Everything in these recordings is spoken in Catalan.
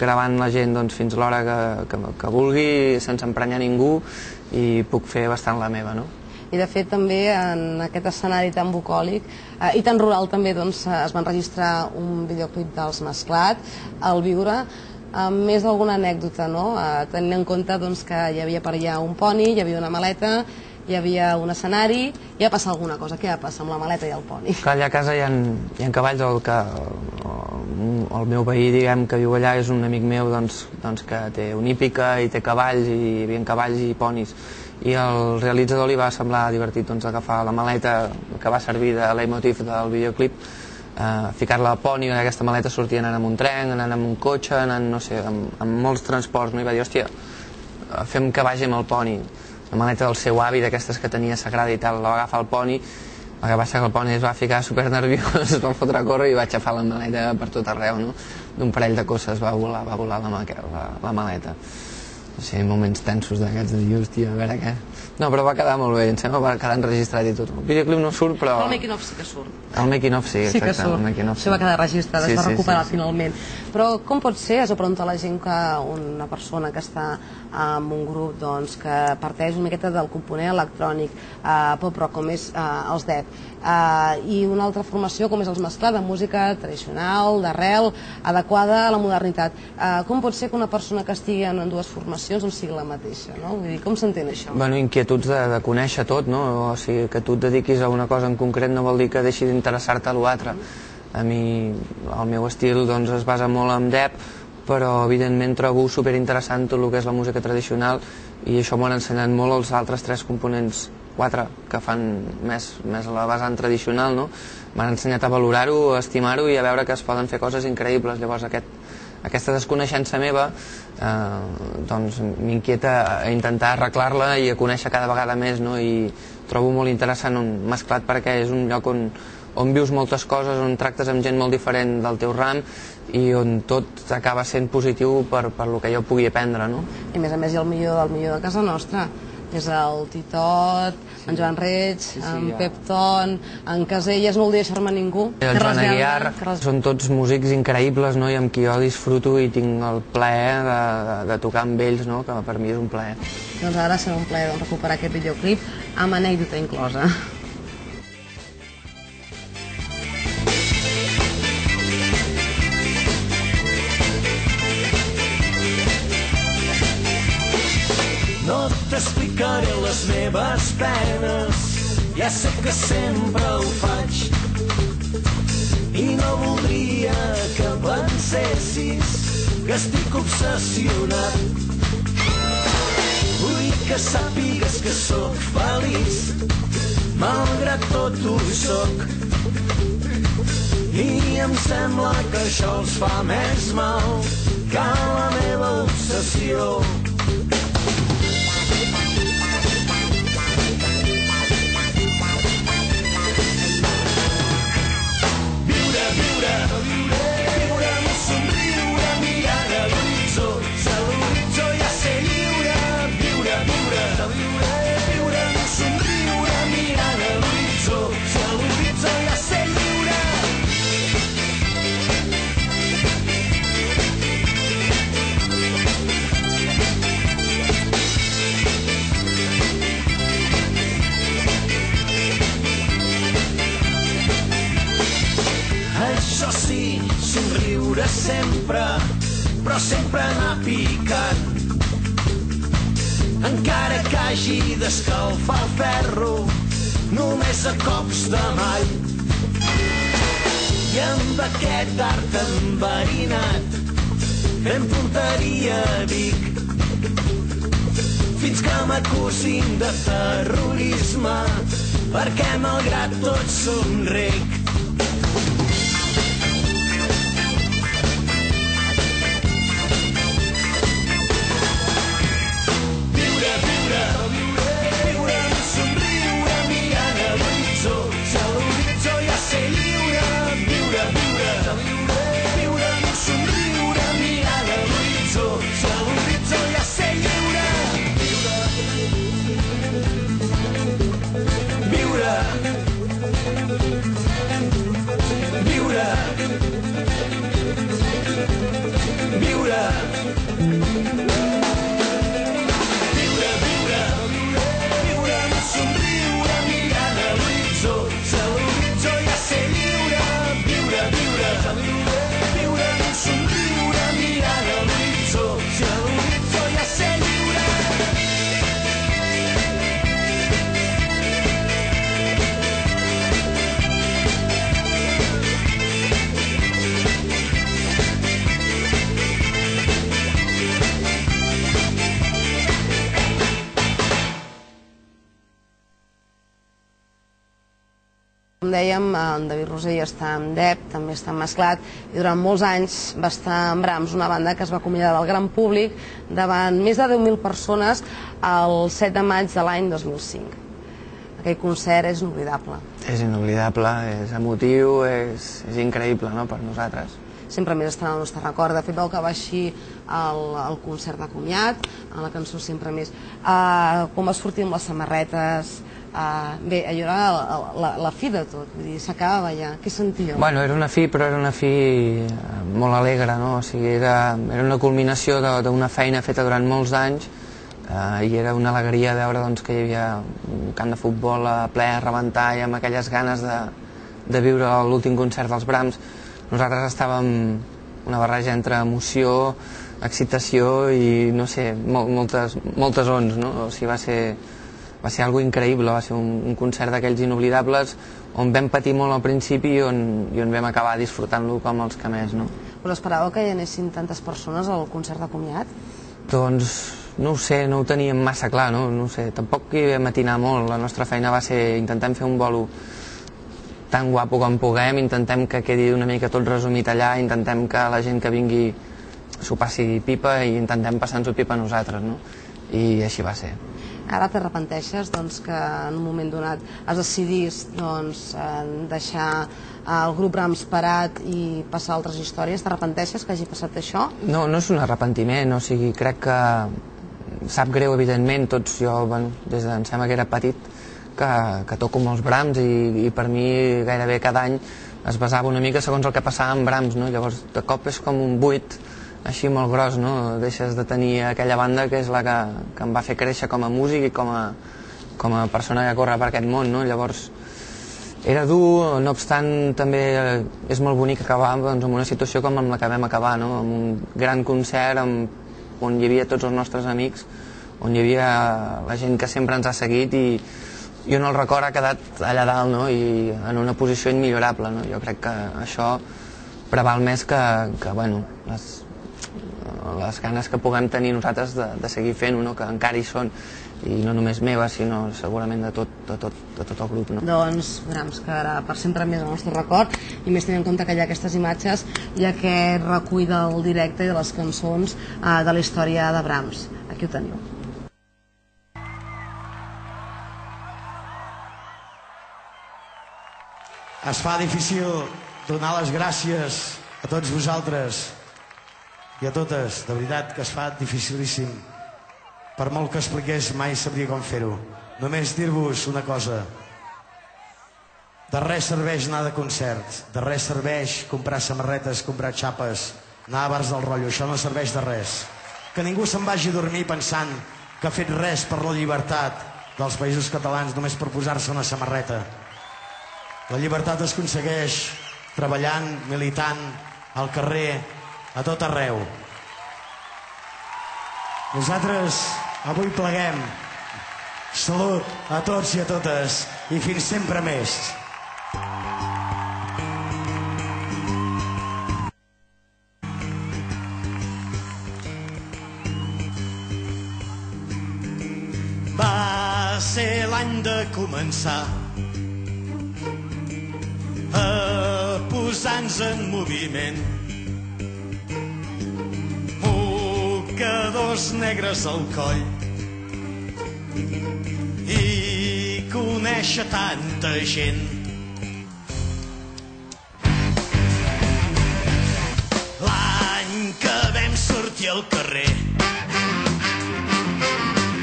gravant la gent doncs, fins l'hora que, que, que vulgui, sense emprenyar ningú, i puc fer bastant la meva, no? i de fet també en aquest escenari tan bucòlic eh, i tan rural també doncs, es va enregistrar un videoclip dels Mesclat, el Viure, amb més d'alguna anècdota, no? Eh, tenint en compte doncs, que hi havia per allà un poni, hi havia una maleta, hi havia un escenari, i va passar alguna cosa. Què va passar amb la maleta i el poni? Clar, allà a casa hi ha, hi ha cavalls, el, que, el meu veí, diguem, que viu allà és un amic meu doncs, doncs que té un hípica i té cavalls, i hi cavalls i ponis. I al realitzador li va semblar divertit doncs, agafar la maleta que va servir de leitmotiv del videoclip, eh, ficar-la al poni, en aquesta maleta sortia anant amb un tren, anant amb un cotxe, anant, no sé, amb, amb molts transports, no? i va dir, hòstia, fem que vagi amb el poni la maleta del seu avi, d'aquestes que tenia sagrada i tal, la va agafar el poni, el que passa que el poni es va ficar super nerviós, es va fotre a córrer i va aixafar la maleta per tot arreu, no? D'un parell de coses va volar, va volar la, la, la maleta. O sigui, moments tensos d'aquests de dir, hòstia, a veure què... No, però va quedar molt bé, em sembla que va quedar enregistrat i tot. El videoclip no surt, però... El making of sí que surt. El making of sí, exacte. Sí que surt. El making of, sí. Això va quedar registrat, sí, es va sí, recuperar sí, sí. finalment. Però com pot ser, es pregunta la gent, que una persona que està en un grup doncs, que parteix una miqueta del component electrònic, eh, pop rock, com és eh, els DEP, eh, i una altra formació com és els mesclar de música tradicional, d'arrel, adequada a la modernitat. Eh, com pot ser que una persona que estigui en dues formacions doncs, sigui la mateixa? No? Vull dir, com s'entén això? Bueno, inquietuds de, de conèixer tot, no? O sigui, que tu et dediquis a una cosa en concret no vol dir que deixi d'interessar-te a l'altre. A mi, el meu estil doncs, es basa molt en dep, però evidentment trobo superinteressant tot el que és la música tradicional i això m'ho han ensenyat molt els altres tres components, quatre, que fan més, més la vessant tradicional, no? M'han ensenyat a valorar-ho, a estimar-ho i a veure que es poden fer coses increïbles. Llavors aquest, aquesta desconeixença meva eh, doncs m'inquieta intentar arreglar-la i a conèixer cada vegada més no? i trobo molt interessant un mesclat perquè és un lloc on, on vius moltes coses, on tractes amb gent molt diferent del teu ram i on tot acaba sent positiu per, per lo que jo pugui aprendre no? I a més a més ha el millor del millor de casa nostra és el Titot, sí. en Joan Reig, sí, sí, en ja. Pep Ton, en Caselles, no voldria deixar-me ningú. El Joan Aguiar, Carles... són tots músics increïbles no? i amb qui jo disfruto i tinc el plaer de, de, de tocar amb ells, no? que per mi és un plaer. Doncs ara serà un plaer doncs, recuperar aquest videoclip amb anècdota inclosa. T'explicaré les meves penes, ja sé que sempre ho faig. I no voldria que pensessis que estic obsessionat. Vull que sàpigues que sóc feliç, malgrat tot ho soc. I em sembla que això els fa més mal que la meva obsessió. Sempre, però sempre anar picant. Encara que hagi d'escalfar el ferro, només a cops de mall. I amb aquest art enverinat, fem punteria a Vic. Fins que m'acusin de terrorisme, perquè malgrat tot somric. Viure, dèiem, en David Roser ja està amb Dep, també està mesclat, i durant molts anys va estar amb Brahms, una banda que es va acomiadar del gran públic davant més de 10.000 persones el 7 de maig de l'any 2005. Aquell concert és inoblidable. És inoblidable, és emotiu, és, és increïble no, per nosaltres. sempre més estarà al nostre record. De fet, vau acabar així el, el concert de comiat, en la cançó Sempre més. Uh, com va sortir amb les samarretes, uh, bé, allò era la, la, la fi de tot, vull dir, s'acabava ja. Què sentíeu? Bueno, era una fi, però era una fi eh, molt alegre, no? O sigui, era, era una culminació d'una feina feta durant molts anys eh, i era una alegria veure doncs, que hi havia un camp de futbol a ple a rebentar i amb aquelles ganes de, de viure l'últim concert dels Brams. Nosaltres estàvem una barreja entre emoció, excitació i, no sé, mol, moltes, moltes ons, no? O sigui, va ser, va ser algo increïble, va ser un, un concert d'aquells inoblidables on vam patir molt al principi i on, i on vam acabar disfrutant-lo com els que més, no? Us esperàveu que hi anessin tantes persones al concert de comiat? Doncs no ho sé, no ho teníem massa clar, no, no ho sé, tampoc hi vam atinar molt, la nostra feina va ser intentem fer un bolo tan guapo com puguem, intentem que quedi una mica tot resumit allà, intentem que la gent que vingui s'ho passi pipa i intentem passar-nos-ho pipa a nosaltres, no? I així va ser. Ara t'arrepenteixes doncs, que en un moment donat es decidís doncs, eh, deixar el grup Brahms parat i passar altres històries? T'arrepenteixes que hagi passat això? No, no és un arrepentiment, o sigui, crec que sap greu, evidentment, tots jo, bueno, des de, em sembla que era petit, que, que toco molts brams i, i per mi gairebé cada any es basava una mica segons el que passava amb brams, no? llavors de cop és com un buit així molt gros, no? deixes de tenir aquella banda que és la que, que em va fer créixer com a músic i com a, com a persona que corre per aquest món, no? llavors era dur, no obstant també eh, és molt bonic acabar doncs, amb una situació com amb la que vam acabar, no? amb un gran concert amb, on hi havia tots els nostres amics, on hi havia la gent que sempre ens ha seguit i, i on el record ha quedat allà dalt no? i en una posició immillorable. No? Jo crec que això preval més que, que bueno, les, les ganes que puguem tenir nosaltres de, de seguir fent-ho, no? que encara hi són, i no només meva, sinó segurament de tot, de tot, de tot el grup. No? Doncs Brahms quedarà per sempre més al nostre record i més tenint en compte que hi ha aquestes imatges i aquest recull del directe i de les cançons eh, de la història de Brahms. Aquí ho teniu. Es fa difícil donar les gràcies a tots vosaltres i a totes. De veritat que es fa dificilíssim. Per molt que expliqués, mai sabria com fer-ho. Només dir-vos una cosa. De res serveix anar de concert. De res serveix comprar samarretes, comprar xapes, anar a bars del rotllo. Això no serveix de res. Que ningú se'n vagi a dormir pensant que ha fet res per la llibertat dels països catalans només per posar-se una samarreta. La llibertat es aconsegueix treballant, militant, al carrer, a tot arreu. Nosaltres avui pleguem. Salut a tots i a totes i fins sempre més. Va ser l'any de començar a posar-nos en moviment. Mocadors negres al coll i conèixer tanta gent. L'any que vam sortir al carrer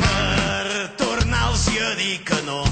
per tornar-los a dir que no